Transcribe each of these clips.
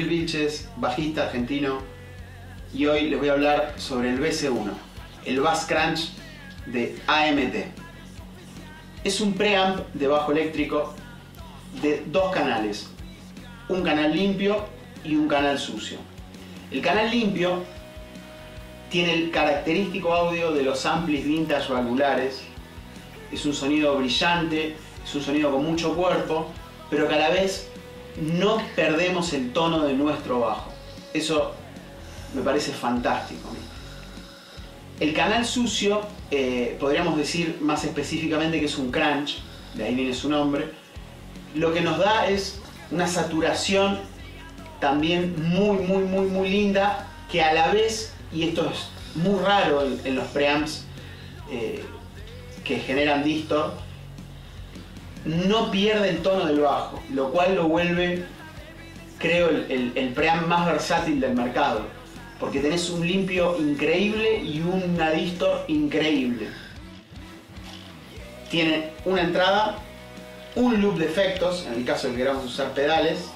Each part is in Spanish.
Vilches, bajista argentino, y hoy les voy a hablar sobre el BC1, el Bass Crunch de AMT. Es un preamp de bajo eléctrico de dos canales, un canal limpio y un canal sucio. El canal limpio tiene el característico audio de los amplis vintage valvulares, es un sonido brillante, es un sonido con mucho cuerpo, pero que a la vez no perdemos el tono de nuestro bajo. Eso me parece fantástico. El canal sucio, eh, podríamos decir más específicamente que es un crunch, de ahí viene su nombre, lo que nos da es una saturación también muy, muy, muy, muy linda, que a la vez, y esto es muy raro en, los preamps eh, que generan distor, no pierde el tono del bajo, lo cual lo vuelve, creo, el, el, preamp más versátil del mercado, porque tenés un limpio increíble y un distor increíble. Tiene una entrada, un loop de efectos, en el caso de que queramos usar pedales,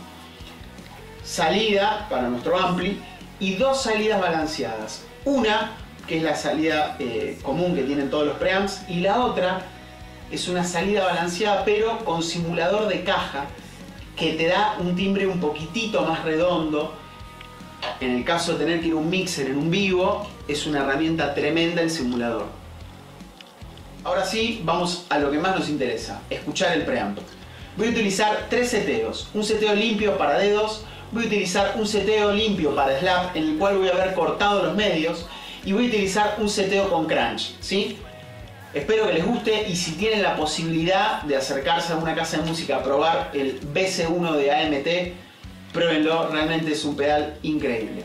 salida para nuestro ampli y dos salidas balanceadas. Una, que es la salida eh, común que tienen todos los preamps, y la otra es una salida balanceada pero con simulador de caja que te da un timbre un poquitito más redondo. En el caso de tener que ir a un mixer en un vivo, es una herramienta tremenda el simulador. Ahora sí, vamos a lo que más nos interesa, escuchar el preamp. Voy a utilizar tres seteos, un seteo limpio para dedos, voy a utilizar un seteo limpio para slap en el cual voy a haber cortado los medios y voy a utilizar un seteo con crunch, ¿sí? Espero que les guste y si tienen la posibilidad de acercarse a una casa de música a probar el BC1 de AMT, pruébenlo, realmente es un pedal increíble.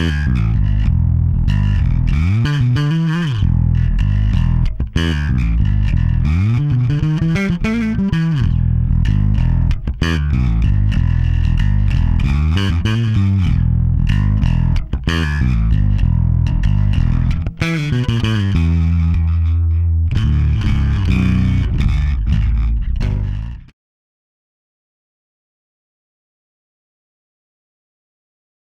Mm-hmm.